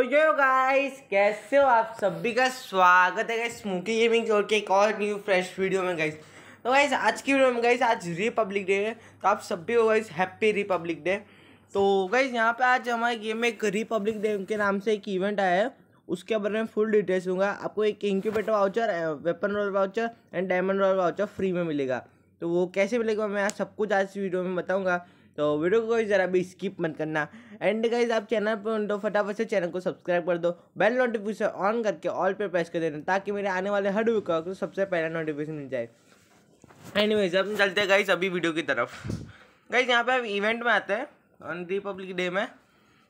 Yo guys, कैसे हो आप सभी का स्वागत है गाइस, स्मोकी गेमिंग जोड़ के एक और न्यू फ्रेश वीडियो में गाइस। तो गाइस, आज की वीडियो में गाइस, आज रिपब्लिक डे है तो आप सभी हो गाइस हैप्पी रिपब्लिक डे तो गाइस, यहाँ पे आज हमारे गेम में एक रिपब्लिक डे के नाम से एक इवेंट आया है, उसके बारे में फुल डिटेल्स दूँगा। आपको एक incubator voucher weapon royale voucher and diamond royale voucher free में मिलेगा। तो वो कैसे मिलेगा, मैं सब कुछ आज वीडियो में बताऊँगा। तो वीडियो को ज़रा भी स्किप मत करना। एंड गाइज़ आप चैनल पर तो फटाफट से चैनल को सब्सक्राइब कर दो। बेल नोटिफिकेशन ऑन करके ऑल पर प्रेस कर देना ताकि मेरे आने वाले हर वीडियो को सबसे पहला नोटिफिकेशन मिल जाए। एनीवेज अब चलते हैं गाइज़ अभी वीडियो की तरफ़। गाइज़ यहाँ पे आप इवेंट में आते हैं ऑन रिपब्लिक डे में।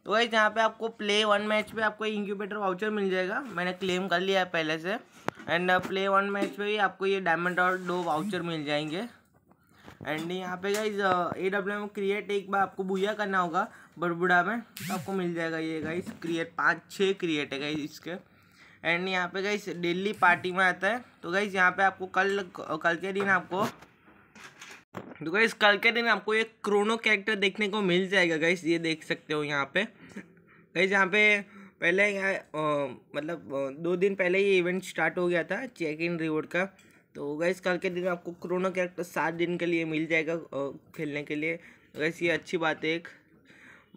तो गाइज़ यहाँ पे आपको प्ले वन मैच पे आपको इंक्यूबेटर वाउचर मिल जाएगा। मैंने क्लेम कर लिया है पहले से। एंड प्ले वन मैच पे भी आपको ये डायमंड और दो वाउचर मिल जाएँगे। एंड यहाँ पे guys A W M create एक बार आपको बुया करना होगा बड़बुड़ा में तो आपको मिल जाएगा ये गाइज़ क्रिएट पाँच छः क्रिएट है गाइज़ इसके। एंड यहाँ पे गाइज़ डेली पार्टी में आता है तो गाइज़ यहाँ पे आपको कल कल के दिन आपको तो गाइज़ कल के दिन आपको एक क्रोनो कैरेक्टर देखने को मिल जाएगा गाइज़ ये देख सकते हो यहाँ पे। गाइज़ यहाँ पे पहले यहाँ मतलब दो दिन पहले ये इवेंट स्टार्ट हो गया था चेक इन रिवॉर्ड का। तो गैस कल के दिन आपको क्रोनो कैरेक्टर सात दिन के लिए मिल जाएगा खेलने के लिए। गैस ये अच्छी बात है एक।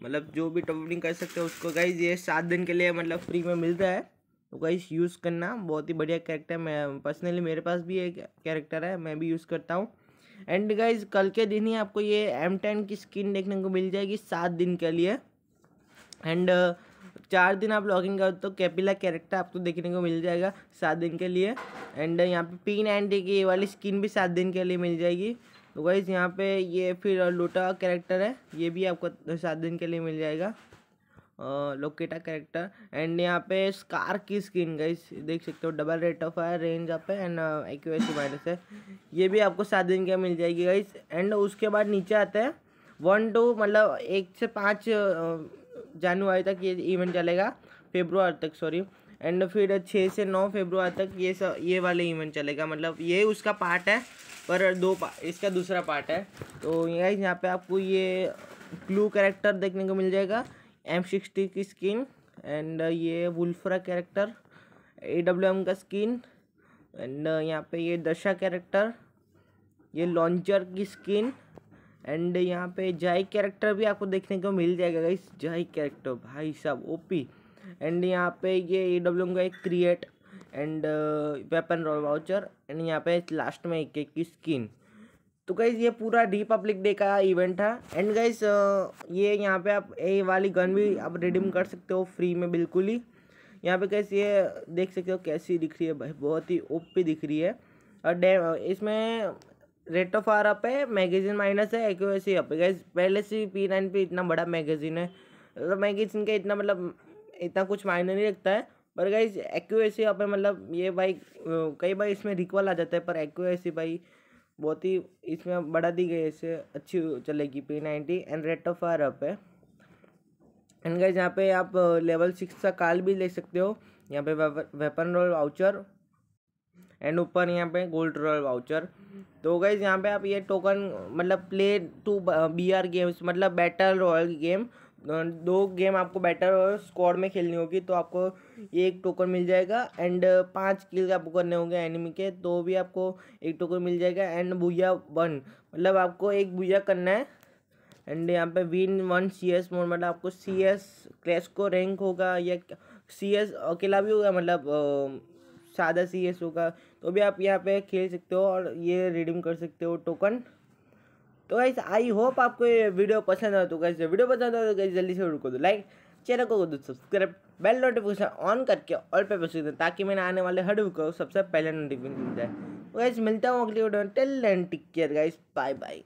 मतलब जो भी टॉपिंग कर सकते हो उसको गाइज़ ये सात दिन के लिए मतलब फ्री में मिलता है। तो गाइज़ यूज़ करना। बहुत ही बढ़िया कैरेक्टर है। मैं पर्सनली मेरे पास भी एक कैरेक्टर है। मैं भी यूज़ करता हूँ। एंड गाइज़ कल के दिन ही आपको ये एम टेन की स्किन देखने को मिल जाएगी सात दिन के लिए। एंड चार दिन आप लॉगिन करो तो कैपिला कैरेक्टर आपको देखने को मिल जाएगा सात दिन के लिए। एंड यहाँ पे पी नाइनटी की ये वाली स्किन भी सात दिन के लिए मिल जाएगी। तो गाइज़ यहाँ पे ये फिर लोटा कैरेक्टर है, ये भी आपको सात दिन के लिए मिल जाएगा। लोकेटा कैरेक्टर एंड यहाँ पे स्कार की स्किन गाइस देख सकते हो double rate of fire range आप है एंड एक्यूएसी माइनस है। ये भी आपको सात दिन के मिल जाएगी गाइस एंड उसके बाद नीचे आते हैं वन टू मतलब एक से पाँच जनवरी तक ये इवेंट चलेगा फेब्रुआरी तक सॉरी एंड फिर छः से नौ फेब्रुआरी तक ये सब ये वाले इवेंट चलेगा मतलब ये उसका पार्ट है पर दो पा, इसका दूसरा पार्ट है. तो यही यहाँ पे आपको ये क्लू कैरेक्टर देखने को मिल जाएगा एम सिक्सटी की स्किन एंड ये Wolfrahh character A W M का स्किन एंड यहाँ पे ये दशा कैरेक्टर ये लॉन्चर की स्किन एंड यहाँ पे जाई कैरेक्टर भी आपको देखने को मिल जाएगा इस जाई कैरेक्टर भाई साहब ओपी एंड यहाँ पे ये ए डब्ल्यू का एक create and weapon royale voucher and यहाँ पे लास्ट में एक एक की स्किन तो गाइज़ ये पूरा रिपब्लिक डे का इवेंट है एंड गाइज़ ये यहाँ पे आप ए वाली गन भी आप रिडीम कर सकते हो फ्री में बिल्कुल ही. यहाँ पे कैसे ये देख सकते हो कैसी दिख रही है भाई, बहुत ही ओपी दिख रही है. और इसमें रेट ऑफ़ आर अप है, मैगजीन माइनस है एक्यूएसी अप है। पहले से पी नाइन पे इतना बड़ा मैगजीन है। तो मैगजीन का इतना मतलब इतना कुछ मायने नहीं रखता है। पर गाइज़ एक्यूएसी अप है मतलब ये भाई कई बार इसमें रिक्वल आ जाता है, पर एक्यूएसी भाई बहुत ही इसमें बढ़ा दी गई इससे अच्छी चलेगी P ninety and rate of R up है। एंड गाइज़ यहाँ पे आप लेवल सिक्स का काल भी ले सकते हो। यहाँ पे वेपन रोल वाउचर एंड ऊपर यहाँ पे गोल्ड रोल वाउचर तो गाइज़ यहाँ पे आप ये टोकन मतलब play two B R games मतलब बैटल रॉयल गेम दो गेम आपको बैटर और स्क्वाड में खेलनी होगी तो आपको ये एक टोकन मिल जाएगा एंड पाँच किल आपको करने होंगे एनिमी के तो भी आपको एक टोकन मिल जाएगा एंड भूया वन मतलब आपको एक भूया करना है एंड यहाँ पे win one C S mode मतलब आपको सी एस क्लैश को रैंक होगा, या सी एस अकेला भी होगा मतलब सादा सी एस होगा तो भी आप यहाँ पे खेल सकते हो और ये रिडीम कर सकते हो टोकन तो गाइस आई होप आपको ये वीडियो पसंद आए तो गाइस वीडियो पसंद आए तो गाइस जल्दी से वीडियो को दो लाइक चैनल को दो सब्सक्राइब बेल नोटिफिकेशन ऑन करके ऑल पे दें ताकि मैंने आने वाले हर वीडियो को सबसे पहले नोटिफिकेशन मिल जाए. तो गाइस मिलता हूँ अगली video till and take care guys bye bye